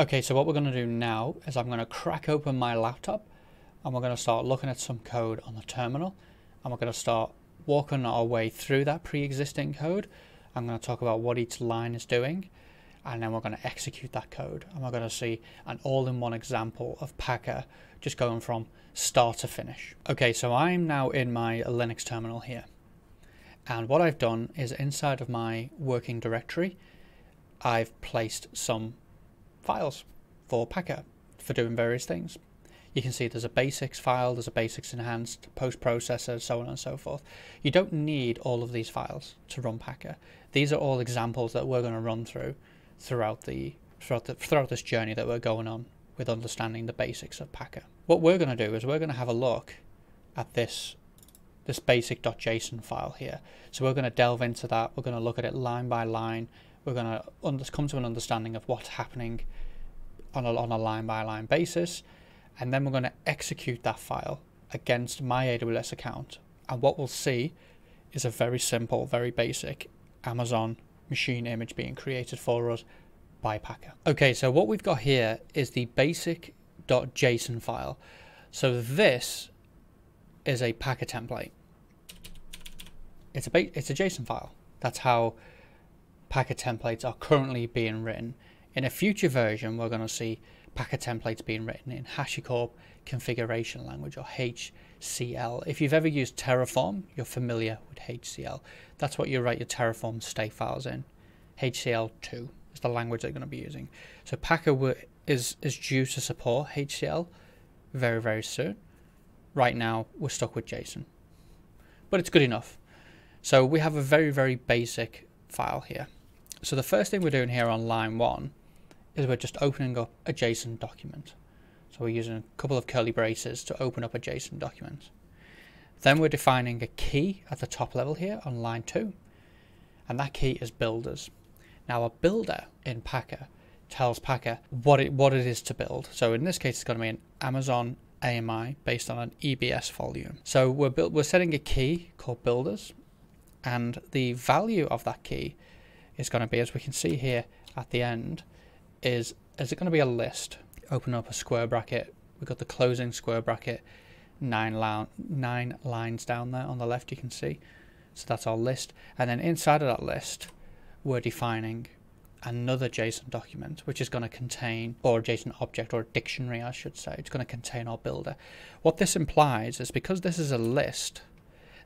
Okay, so what we're going to do now is I'm going to crack open my laptop and we're going to start looking at some code on the terminal and we're going to start walking our way through that pre-existing code. I'm going to talk about what each line is doing and then we're going to execute that code and we're going to see an all-in-one example of Packer just going from start to finish. Okay, so I'm now in my Linux terminal here and what I've done is inside of my working directory I've placed some files for Packer for doing various things. You can see there's a basics file, there's a basics enhanced, post processor, so on and so forth. You don't need all of these files to run Packer. These are all examples that we're going to run through throughout the throughout the throughout this journey that we're going on with understanding the basics of Packer. What we're going to do is we're going to have a look at this this basic.json file here. So we're going to delve into that. We're going to look at it line by line. We're going to come to an understanding of what's happening on a, on a line by line basis and then we're going to execute that file against my AWS account. And what we'll see is a very simple, very basic Amazon machine image being created for us by Packer. Okay, so what we've got here is the basic.json file. So this is a Packer template. It's a it's a JSON file. That's how Packer templates are currently being written. In a future version, we're going to see Packer templates being written in HashiCorp configuration language or HCL. If you've ever used Terraform, you're familiar with HCL. That's what you write your Terraform state files in. HCL2 is the language they're going to be using. So Packer is, is due to support HCL very, very soon. Right now, we're stuck with JSON. But it's good enough. So we have a very, very basic file here. So the first thing we're doing here on line one is we're just opening up a JSON document. So we're using a couple of curly braces to open up a JSON document. Then we're defining a key at the top level here on line 2, and that key is builders. Now a builder in Packer tells Packer what it, what it is to build. So in this case, it's going to be an Amazon AMI based on an EBS volume. So we're, build, we're setting a key called builders, and the value of that key is going to be, as we can see here at the end, is is it going to be a list? Open up a square bracket. We've got the closing square bracket, nine, nine lines down there on the left you can see. So that's our list. And then inside of that list, we're defining another JSON document, which is going to contain, or a JSON object, or a dictionary, I should say. It's going to contain our builder. What this implies is because this is a list,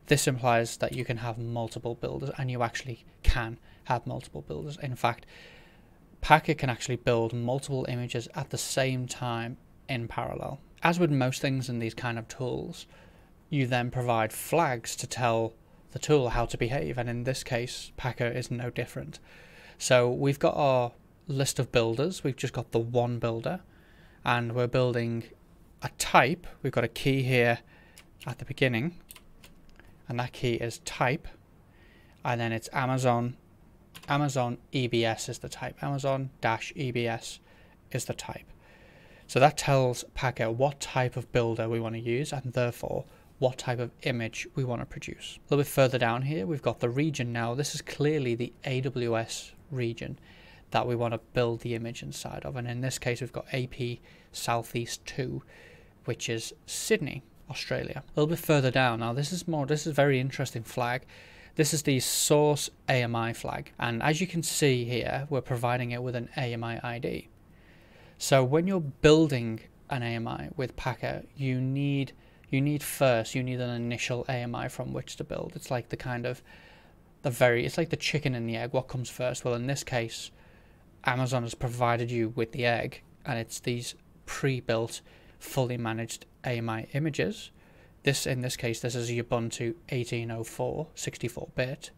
this implies that you can have multiple builders, and you actually can have multiple builders. In fact, Packer can actually build multiple images at the same time in parallel. As with most things in these kind of tools, you then provide flags to tell the tool how to behave, and in this case, Packer is no different. So we've got our list of builders, we've just got the one builder, and we're building a type. We've got a key here at the beginning, and that key is type, and then it's Amazon Amazon EBS is the type. Amazon dash EBS is the type. So that tells Packer what type of builder we want to use and therefore what type of image we want to produce. A little bit further down here, we've got the region now. This is clearly the AWS region that we want to build the image inside of. And in this case, we've got AP Southeast 2, which is Sydney, Australia. A little bit further down, now this is more, this is a very interesting flag. This is the source AMI flag. And as you can see here, we're providing it with an AMI ID. So when you're building an AMI with Packer, you need you need first, you need an initial AMI from which to build. It's like the kind of the very it's like the chicken and the egg. What comes first? Well, in this case, Amazon has provided you with the egg, and it's these pre-built, fully managed AMI images this, in this case, this is Ubuntu 1804, 64-bit.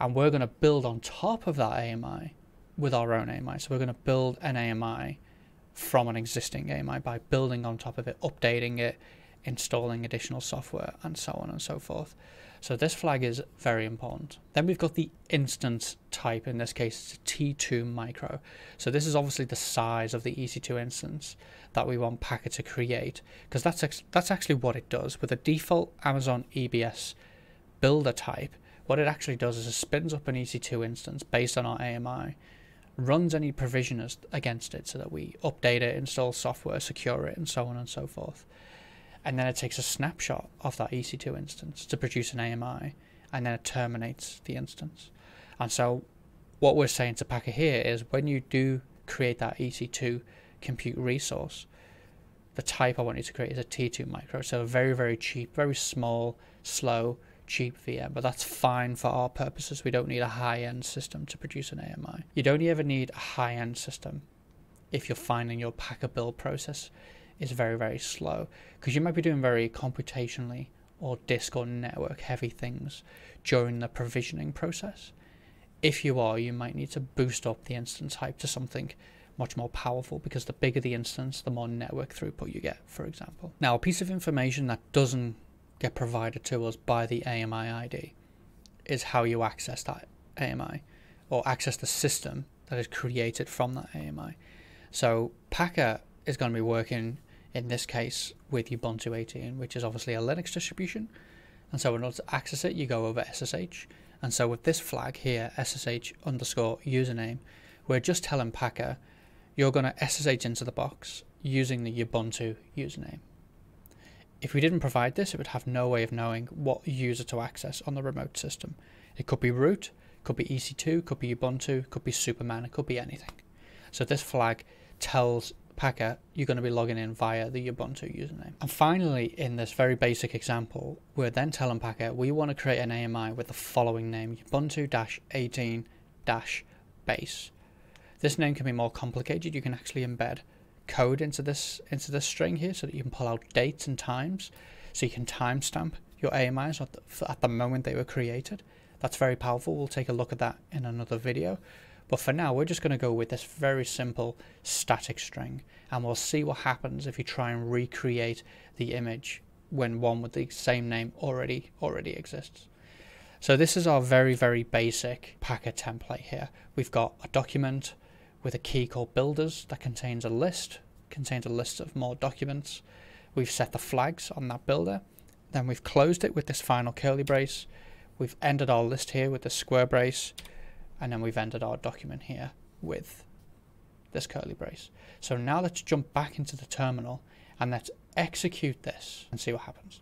And we're going to build on top of that AMI with our own AMI. So we're going to build an AMI from an existing AMI by building on top of it, updating it, installing additional software, and so on and so forth. So this flag is very important. Then we've got the instance type, in this case it's T2 micro. So this is obviously the size of the EC2 instance that we want Packer to create, because that's, that's actually what it does. With a default Amazon EBS builder type, what it actually does is it spins up an EC2 instance based on our AMI, runs any provisioners against it so that we update it, install software, secure it, and so on and so forth. And then it takes a snapshot of that EC2 instance to produce an AMI, and then it terminates the instance. And so, what we're saying to Packer here is when you do create that EC2 compute resource, the type I want you to create is a T2 micro. So, very, very cheap, very small, slow, cheap VM, but that's fine for our purposes. We don't need a high end system to produce an AMI. You don't ever need a high end system if you're finding your Packer build process is very, very slow because you might be doing very computationally or disk or network heavy things during the provisioning process. If you are, you might need to boost up the instance type to something much more powerful because the bigger the instance, the more network throughput you get, for example. Now, a piece of information that doesn't get provided to us by the AMI ID is how you access that AMI or access the system that is created from that AMI. So Packer is going to be working in this case with Ubuntu 18, which is obviously a Linux distribution. And so in order to access it, you go over SSH. And so with this flag here, SSH underscore username, we're just telling Packer you're going to SSH into the box using the Ubuntu username. If we didn't provide this, it would have no way of knowing what user to access on the remote system. It could be root, could be EC2, could be Ubuntu, could be Superman, it could be anything. So this flag tells Packer you're going to be logging in via the Ubuntu username. And finally, in this very basic example, we're then telling Packer we want to create an AMI with the following name, Ubuntu-18-base. This name can be more complicated. You can actually embed code into this into this string here so that you can pull out dates and times so you can timestamp your AMIs at the, at the moment they were created. That's very powerful. We'll take a look at that in another video. But for now, we're just going to go with this very simple static string and we'll see what happens if you try and recreate the image when one with the same name already already exists. So this is our very, very basic Packer template here. We've got a document, with a key called builders that contains a list, contains a list of more documents. We've set the flags on that builder. Then we've closed it with this final curly brace. We've ended our list here with the square brace. And then we've ended our document here with this curly brace. So now let's jump back into the terminal and let's execute this and see what happens.